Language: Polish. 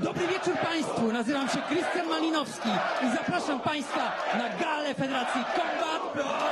Dobry wieczór Państwu, nazywam się Krystian Malinowski i zapraszam Państwa na galę Federacji Combat.